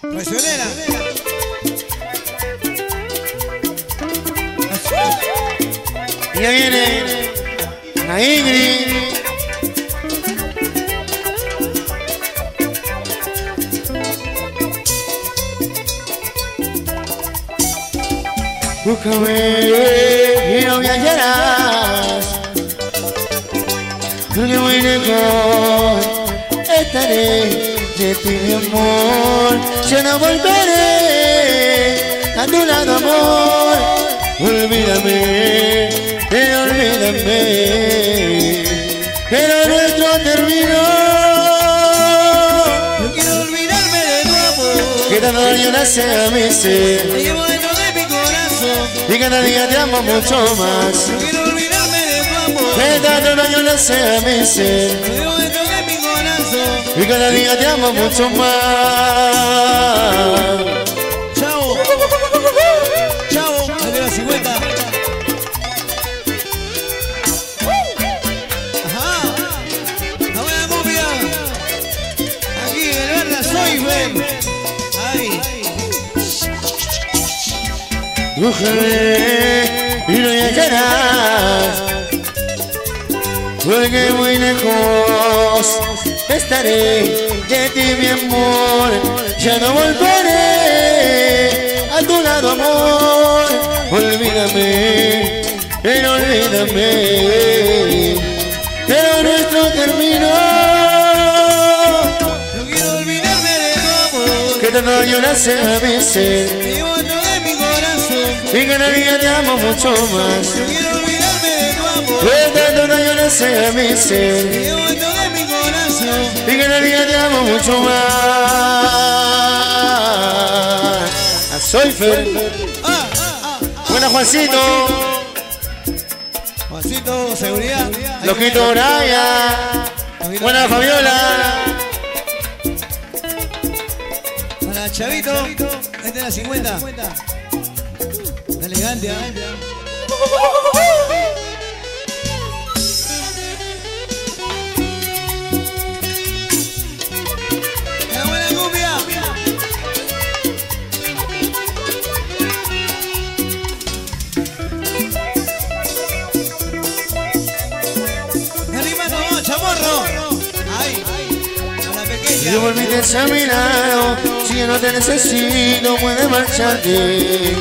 Traicionera. Y ya viene la Ingrid. Búscame y no viajarás Porque muy lejos estaré de ti amor. Yo no volveré a tu lado amor. Olvídame, eh, olvídame. Pero nuestro terminó No quiero olvidarme de amor. Que tanto daño le hace a mi Te ser llevo dentro de mi corazón. Y cada día te amo mucho más. No quiero olvidarme de tu amor. Que tanto daño le hace a mi ser Y cada día te amo mucho más Chao. Chao. Desde la 50. Ajá. La buena cumbia. Aquí en el soy, ven. Ay. Búscame y no llegarás Porque muy lejos estaré de ti mi amor. Ya no volveré. A tu lado amor. Olvídame, pero olvídame. Pero nuestro terminó No quiero olvidarme de tu amor. Que tanto hace a mi ser llevo dentro de mi corazón. Y cada te amo mucho más. No quiero olvidarme de tu amor. Que tanto hace a mi ser Y cada día te amo mucho más Soy Fer Ah, ah, ah. Buena Juancito Juancito, seguridad. Loquito viene. Buena Fabiola Para Chavito, este es la 50. Está elegante, ¿ah? Pequeña. Yo a mi lado Si yo no te necesito Puedes marcharte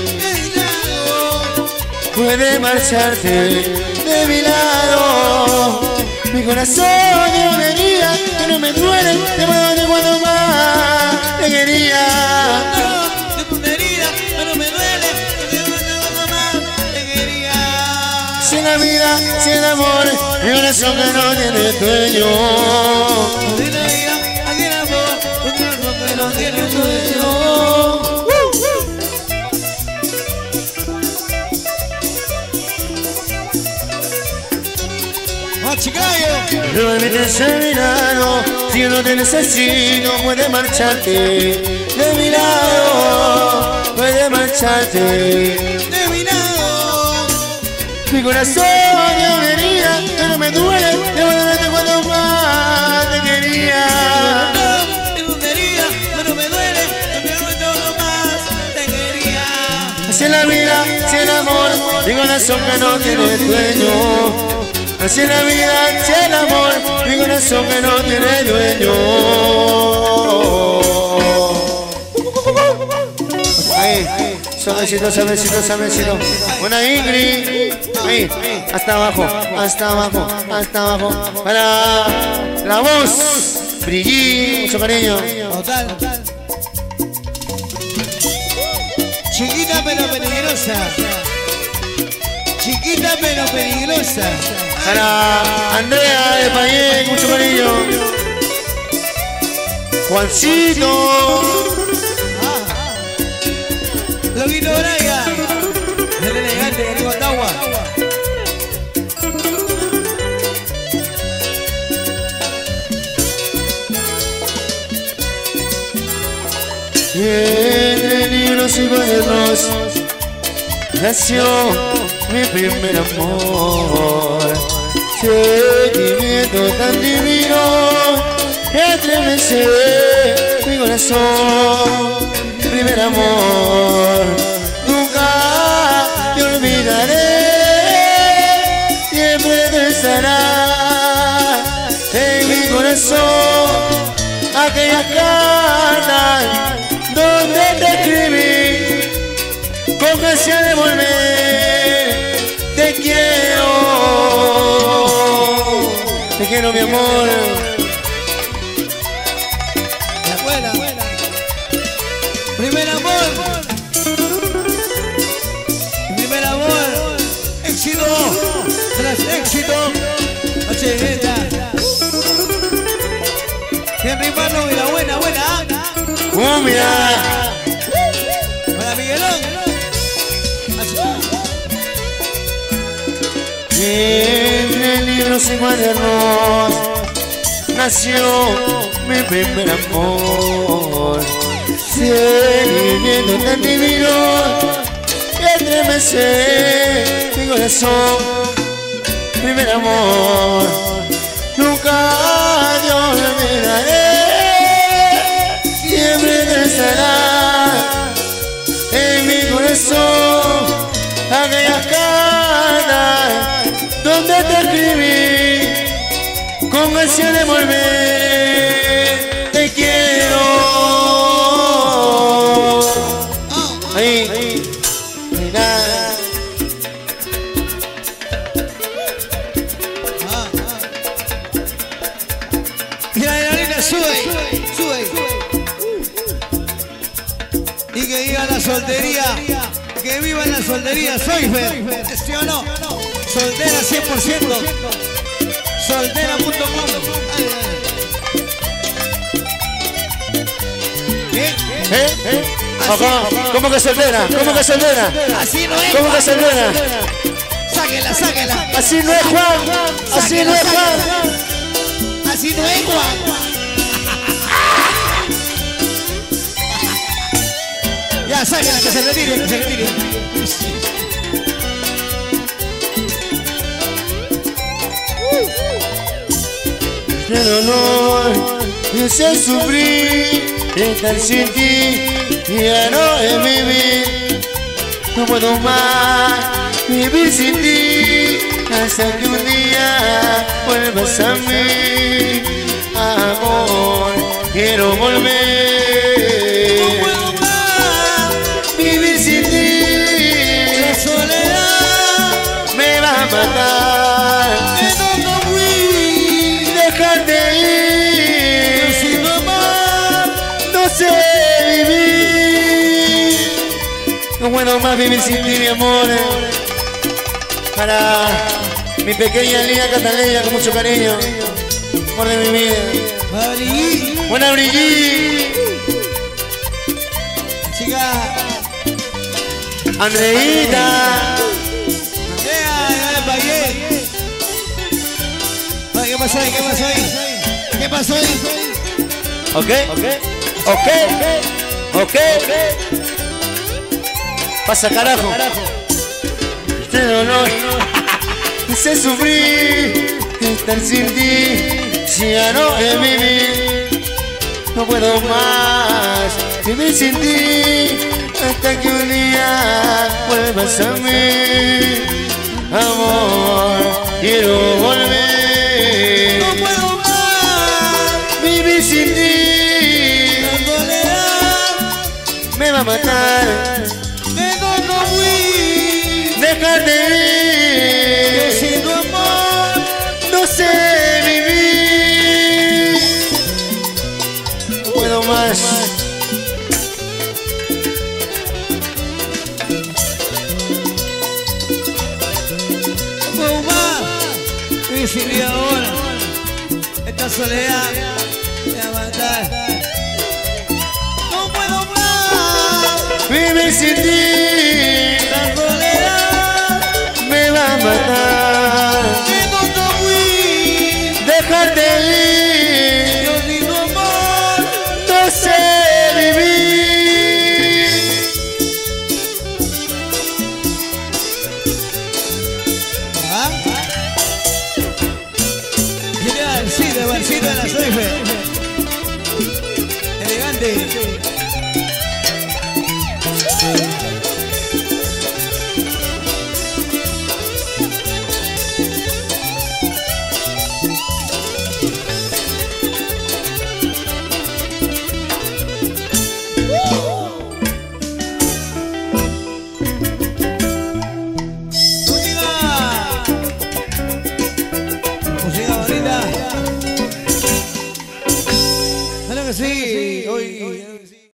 Puede marcharte de mi lado. Mi corazón una herida que no me duele, te puedo de cuando más te quería. Sin la vida, sin amor, mi corazón que no tiene dueño. No me metes a mi lado, si yo no te necesito, puedes marcharte de mi lado, puedes marcharte. De mi lado. Mi corazón de una herida no me duele, te voy a verte cuando más te quería. De tu herida, pero me duele. De todo más te quería. Así es la vida, es el amor, mi corazón que no tiene dueño. Así la vida, así el amor, mi corazón que no tiene dueño. Ahí, suavecito, suavecito, suavecito. Una Ingrid. Ahí, hasta abajo, hasta abajo, hasta abajo. Para la voz, Brigitte, mucho cariño. Total. Chiquita pero peligrosa. Chiquita pero peligrosa. Para Andrea de Payén, mucho cariño. Juancito. Loquito Braga. El elegante de. Y entre libros y cuadernos nació mi primer amor. Sentimiento tan divino que estremece mi corazón. primer amor. Quiero mi amor. La buena. Primer amor. Primer amor. Éxito. Tras éxito. Noche. Henry Mano y la buena, buena. Cumbia. Para Miguelón. Así. Entre libros y cuadernos nació mi primer amor. Sentimiento tan divino que estremece mi corazón. Primer amor, nunca te olvidaré. Soltería, que viva la soltería, soy Fer, ¿sí o no? Soltera 100%, soltera.com. ¿Qué? ¿Eh? ¿Eh? Ajá. ¿Cómo que soltera? ¿Cómo que soltera? Así no es. ¿Cómo que soltera? Sáquela, sáquela. Así no es Juan, así no es Juan. Así no es, Juan. Que se retire, que se retire. El dolor me hace sufrir estar sin ti ya no es vivir. No puedo más vivir sin ti hasta que un día vuelvas a mí. Amor quiero volver No puedo más vivir sin ti, mi amor. Para mi pequeña Lía Cataleya, con mucho cariño. Amor de mi vida. Buena Brigitte, Chica. Andreita. ¿Qué pasó ahí? ¿Qué pasó ahí? ¿Qué pasó ahí? ¿Ok? ¿Ok? ¿Ok? ¿Ok? Pasa carajo. Este dolor me hace sufrir estar sin ti. Si ya no es vivir, no puedo más vivir sin ti. Hasta que un día vuelvas a mí, amor, quiero volver. No puedo más. Vivir sin ti me va a matar. Más. Y si ahora. Esta soledad. Me va a matar. No puedo más. Vivir sin ti Luisito de la CF. Elegante.